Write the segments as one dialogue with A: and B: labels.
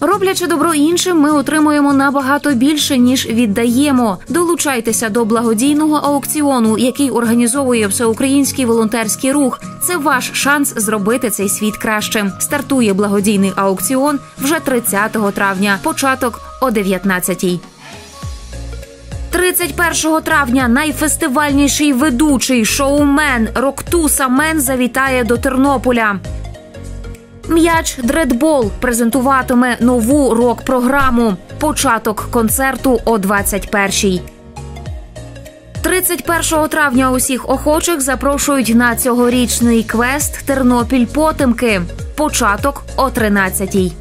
A: Роблячи добро іншим, ми отримуємо набагато більше ніж віддаємо. Долучайтеся до благодійного аукціону, який організовує всеукраїнський волонтерський рух. Це ваш шанс зробити цей світ кращим. Стартує благодійний аукціон вже 30 травня. Початок о 19-й. 31 травня найфестивальніший ведучий шоумен Роктуса Мен завітає до Тернополя. М'яч Дредбол презентуватиме нову рок-програму. Початок концерту о 21-й. 31 травня усіх охочих запрошують на цьогорічний квест Тернопіль Потемки. Початок о 13-й.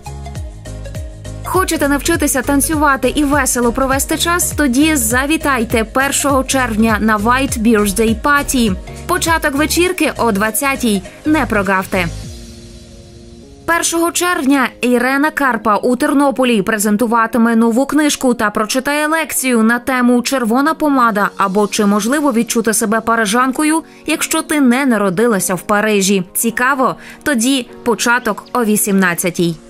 A: Хочете навчитися танцювати і весело провести час? Тоді завітайте 1 червня на White Birthday Party. Початок вечірки о 20-й. Не прогавте. 1 червня Ірена Карпа у Тернополі презентуватиме нову книжку та прочитає лекцію на тему Червона помада або чи можливо відчути себе парижанкою, якщо ти не народилася в Парижі. Цікаво? Тоді початок о 18-й.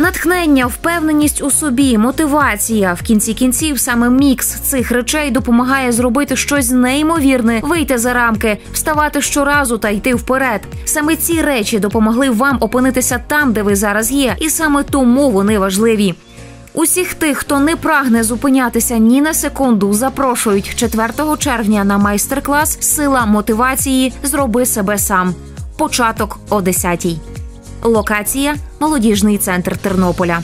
A: Натхнення, впевненість у собі, мотивація в кінці кінців саме мікс цих речей допомагає зробити щось неймовірне, вийти за рамки, вставати щоразу та йти вперед. Саме ці речі допомогли вам опинитися там, де ви зараз є, і саме тому вони важливі. Усіх тих, хто не прагне зупинятися ні на секунду, запрошують 4 червня на майстер-клас Сила мотивації Зроби себе сам. Початок о 10-й. Локація молодіжний центр Тернополя.